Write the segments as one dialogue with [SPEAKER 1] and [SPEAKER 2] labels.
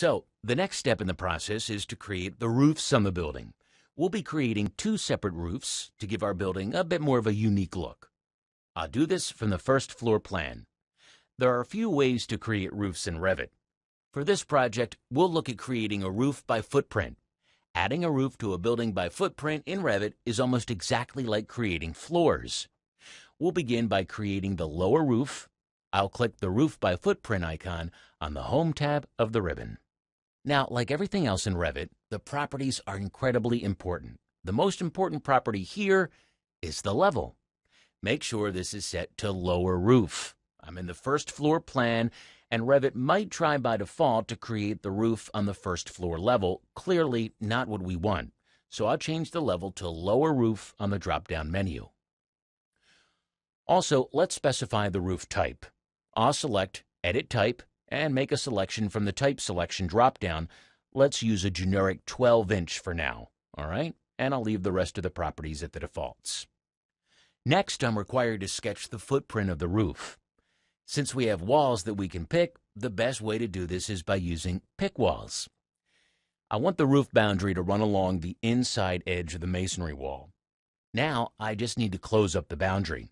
[SPEAKER 1] So, the next step in the process is to create the roofs on the building. We'll be creating two separate roofs to give our building a bit more of a unique look. I'll do this from the first floor plan. There are a few ways to create roofs in Revit. For this project, we'll look at creating a roof by footprint. Adding a roof to a building by footprint in Revit is almost exactly like creating floors. We'll begin by creating the lower roof. I'll click the Roof by Footprint icon on the Home tab of the ribbon. Now, like everything else in Revit, the properties are incredibly important. The most important property here is the level. Make sure this is set to lower roof. I'm in the first floor plan, and Revit might try by default to create the roof on the first floor level. Clearly not what we want. So I'll change the level to lower roof on the drop-down menu. Also, let's specify the roof type. I'll select Edit Type and make a selection from the Type Selection drop-down. Let's use a generic 12-inch for now, all right? And I'll leave the rest of the properties at the defaults. Next, I'm required to sketch the footprint of the roof. Since we have walls that we can pick, the best way to do this is by using pick walls. I want the roof boundary to run along the inside edge of the masonry wall. Now, I just need to close up the boundary.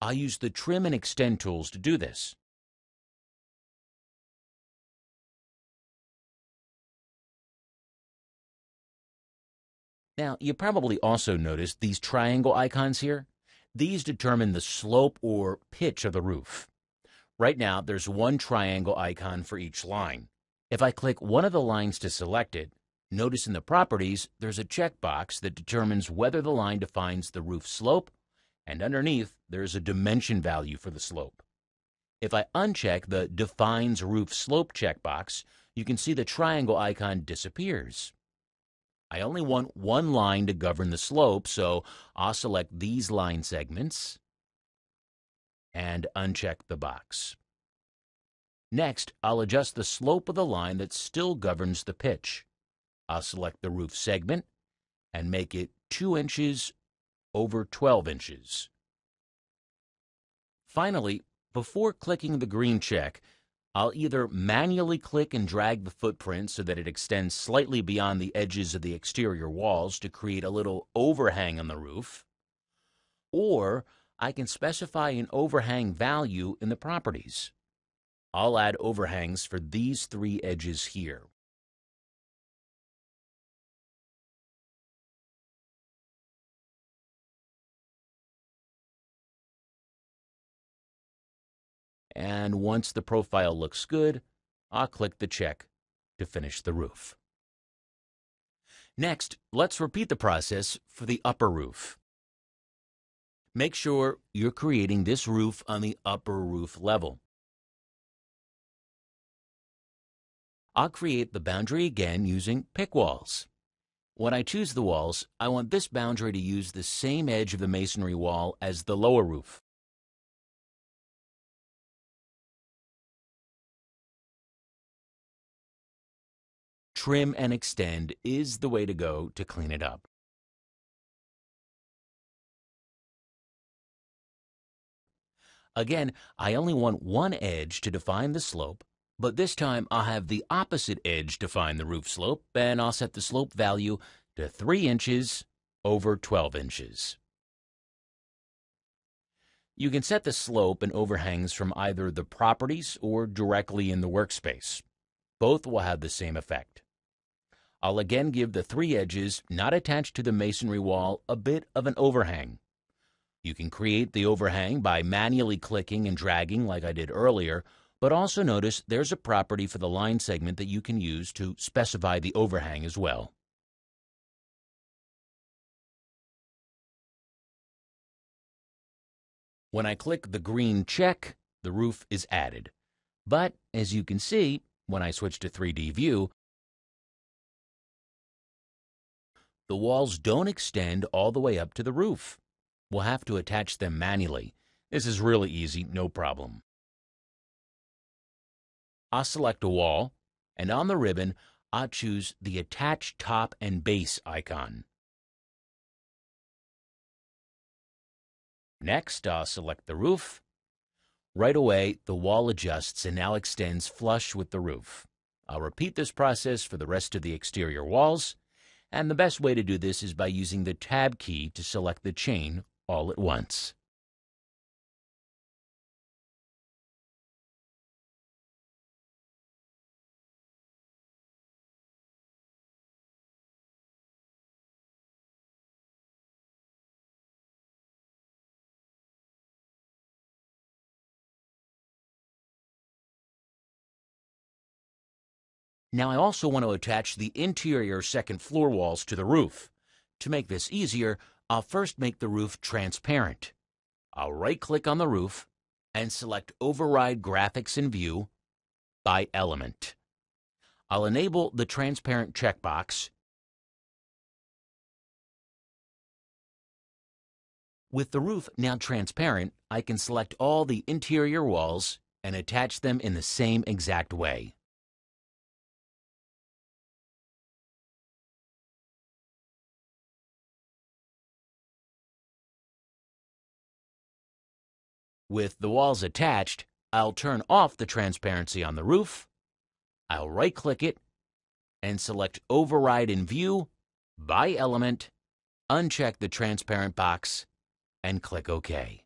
[SPEAKER 1] I use the Trim and Extend tools to do this. Now, you probably also noticed these triangle icons here. These determine the slope or pitch of the roof. Right now, there's one triangle icon for each line. If I click one of the lines to select it, notice in the properties there's a checkbox that determines whether the line defines the roof slope, and underneath there's a dimension value for the slope. If I uncheck the Defines Roof Slope checkbox, you can see the triangle icon disappears. I only want one line to govern the slope, so I'll select these line segments and uncheck the box. Next, I'll adjust the slope of the line that still governs the pitch. I'll select the roof segment and make it 2 inches over 12 inches. Finally, before clicking the green check, I'll either manually click and drag the footprint so that it extends slightly beyond the edges of the exterior walls to create a little overhang on the roof, or I can specify an overhang value in the properties. I'll add overhangs for these three edges here. And once the profile looks good, I'll click the check to finish the roof. Next, let's repeat the process for the upper roof. Make sure you're creating this roof on the upper roof level. I'll create the boundary again using pick walls. When I choose the walls, I want this boundary to use the same edge of the masonry wall as the lower roof. Trim and extend is the way to go to clean it up. Again, I only want one edge to define the slope, but this time I'll have the opposite edge define the roof slope, and I'll set the slope value to 3 inches over 12 inches. You can set the slope and overhangs from either the properties or directly in the workspace. Both will have the same effect. I'll again give the three edges not attached to the masonry wall a bit of an overhang. You can create the overhang by manually clicking and dragging like I did earlier, but also notice there's a property for the line segment that you can use to specify the overhang as well. When I click the green check, the roof is added. But, as you can see, when I switch to 3D view, The walls don't extend all the way up to the roof. We'll have to attach them manually. This is really easy, no problem. I'll select a wall, and on the ribbon, I'll choose the Attach Top and Base icon. Next, I'll select the roof. Right away, the wall adjusts and now extends flush with the roof. I'll repeat this process for the rest of the exterior walls, and the best way to do this is by using the Tab key to select the chain all at once. Now I also want to attach the interior second floor walls to the roof. To make this easier, I'll first make the roof transparent. I'll right-click on the roof and select Override Graphics in View by Element. I'll enable the Transparent checkbox. With the roof now transparent, I can select all the interior walls and attach them in the same exact way. With the walls attached, I'll turn off the transparency on the roof. I'll right-click it and select Override in View by Element, uncheck the transparent box, and click OK.